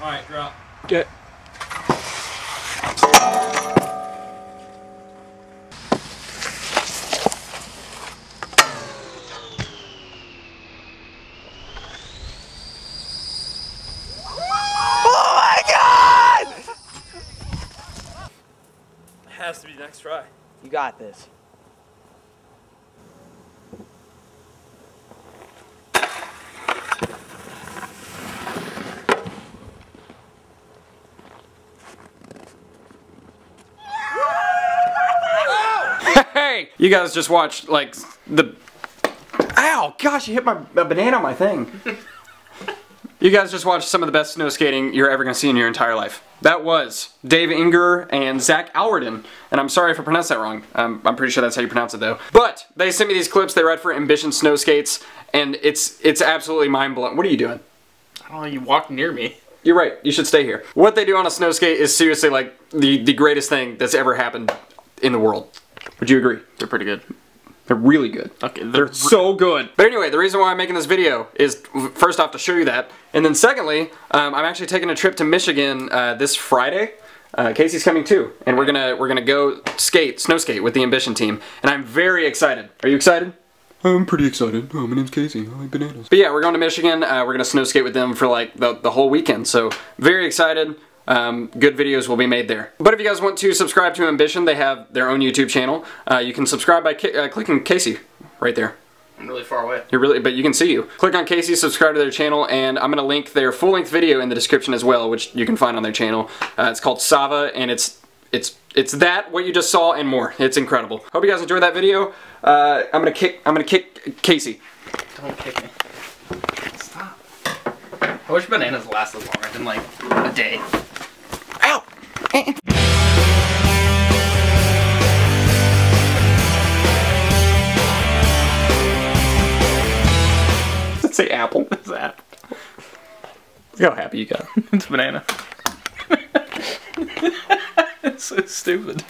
Alright, drop. Get. Oh it. Has to be next try. You got this. You guys just watched, like, the. Ow! Gosh, you hit my a banana on my thing. you guys just watched some of the best snow skating you're ever gonna see in your entire life. That was Dave Engerer and Zack Alworden. And I'm sorry if I pronounced that wrong. Um, I'm pretty sure that's how you pronounce it though. But they sent me these clips they read for Ambition Snow Skates, and it's it's absolutely mind blowing. What are you doing? Oh, you walked near me. You're right. You should stay here. What they do on a snow skate is seriously like the, the greatest thing that's ever happened in the world. Would you agree? They're pretty good. They're really good. Okay, They're so good. But anyway, the reason why I'm making this video is first off to show you that, and then secondly, um, I'm actually taking a trip to Michigan uh, this Friday. Uh, Casey's coming too, and we're gonna we're gonna go skate, snow skate with the Ambition team, and I'm very excited. Are you excited? I'm pretty excited. Oh, my name's Casey. I like bananas. But yeah, we're going to Michigan. Uh, we're gonna snow skate with them for like the, the whole weekend. So very excited. Um, good videos will be made there. But if you guys want to subscribe to Ambition, they have their own YouTube channel. Uh, you can subscribe by uh, clicking Casey right there. I'm really far away. You're really, but you can see you. Click on Casey, subscribe to their channel, and I'm gonna link their full-length video in the description as well, which you can find on their channel. Uh, it's called Sava, and it's it's it's that what you just saw and more. It's incredible. Hope you guys enjoyed that video. Uh, I'm gonna kick I'm gonna kick Casey. Don't kick me. I wish bananas lasted longer than like a day. Ow! Does it say apple? What's that? Look how happy you got. It's banana. it's so stupid.